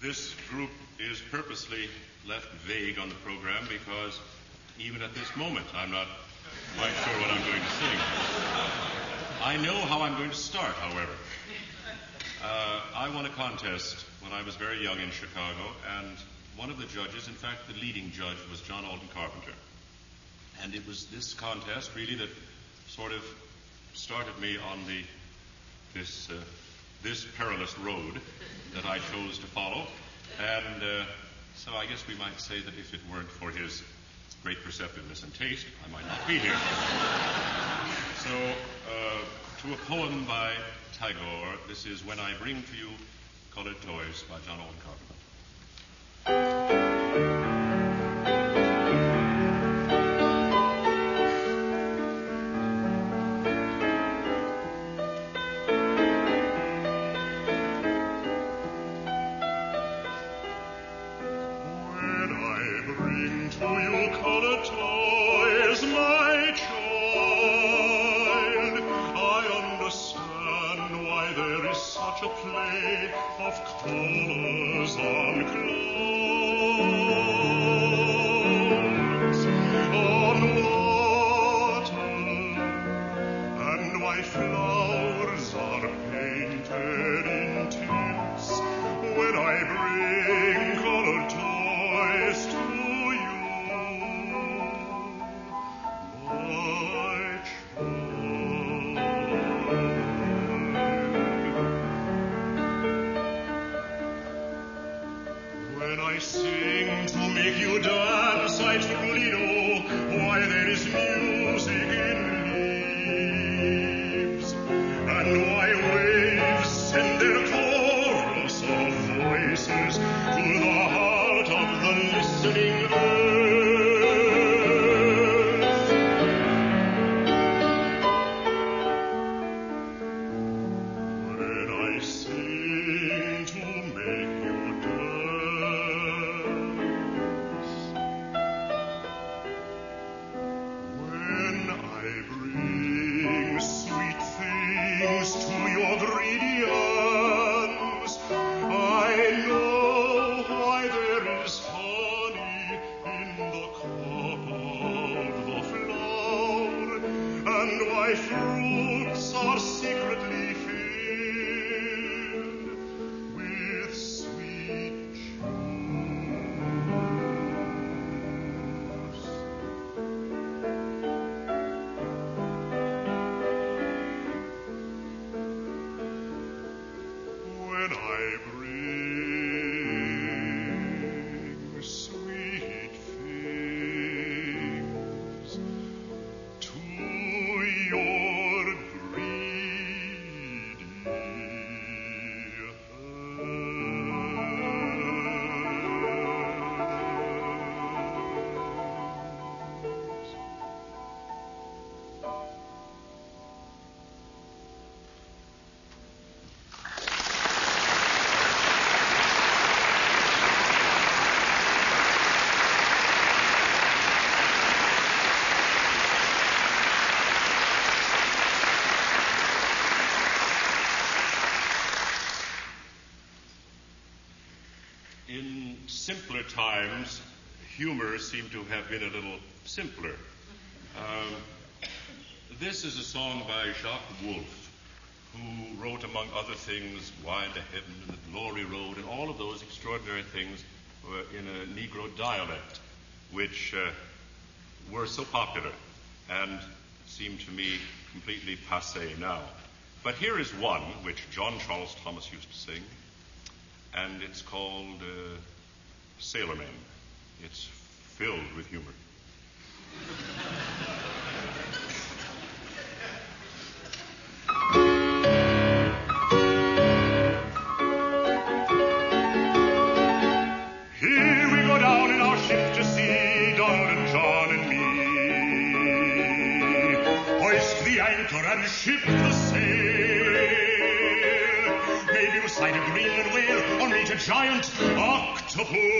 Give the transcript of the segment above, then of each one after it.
This group is purposely left vague on the program because even at this moment I'm not quite sure what I'm going to sing. I know how I'm going to start, however. Uh, I won a contest when I was very young in Chicago, and one of the judges, in fact, the leading judge, was John Alden Carpenter. And it was this contest really that sort of started me on the this uh, this perilous road that I chose to follow. And uh, so I guess we might say that if it weren't for his great perceptiveness and taste, I might not be here. so, uh, to a poem by Tagore, this is When I Bring to You Colored Toys by John Alden Carpenter. of colors on to make you dance, I truly know why there is music. Simpler times, humor seemed to have been a little simpler. Um, this is a song by Jacques Wolfe, who wrote, among other things, Wind to Heaven and the Glory Road, and all of those extraordinary things were in a Negro dialect, which uh, were so popular and seem to me completely passe now. But here is one which John Charles Thomas used to sing, and it's called uh, Sailormen. It's filled with humor. Here we go down in our ship to see Donald and John and me. Hoist the anchor and ship the sail. Maybe we'll sight a Greenland whale or meet a giant octopus.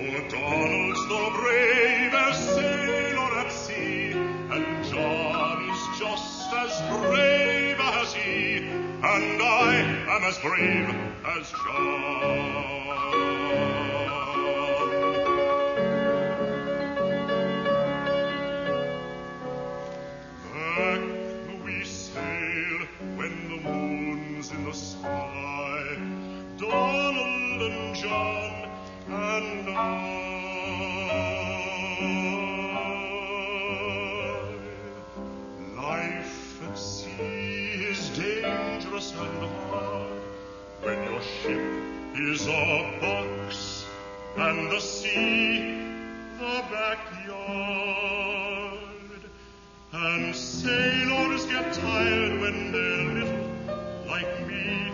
For Donald's the bravest sailor at sea, and John is just as brave as he, and I am as brave as John. Tired when they're little, like me.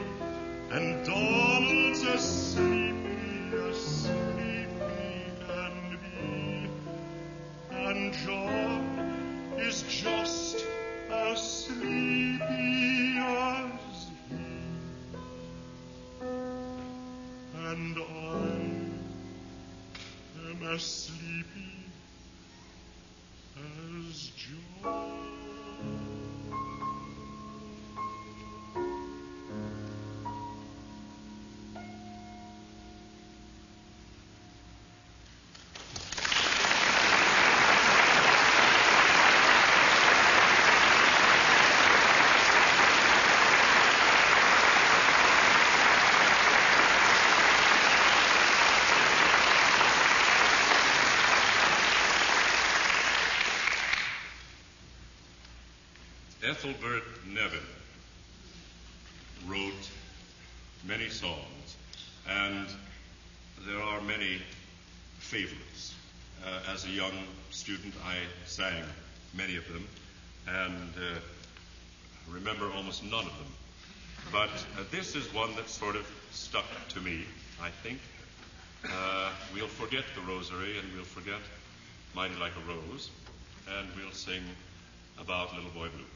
And Donald's as sleepy as sleepy can be. And John is just as sleepy as he. And I am as Ethelbert Nevin wrote many songs, and there are many favorites. Uh, as a young student, I sang many of them, and uh, remember almost none of them. But uh, this is one that sort of stuck to me, I think. Uh, we'll forget the rosary and we'll forget Mighty Like a Rose, and we'll sing about Little Boy Blue.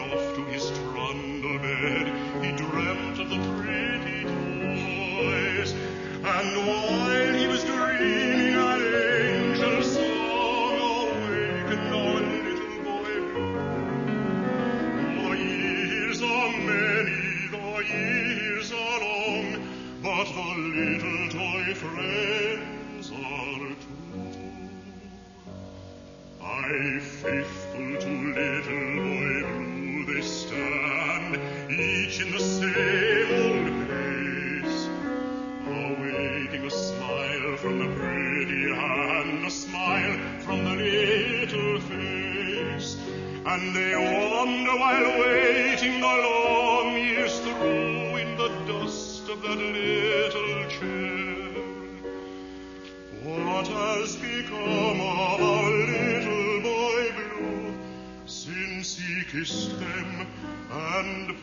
Off to his trundle bed, he dreamt of the pretty he And they wander while waiting the long years through in the dust of that little chair. What has become of our little boy blue since he kissed them and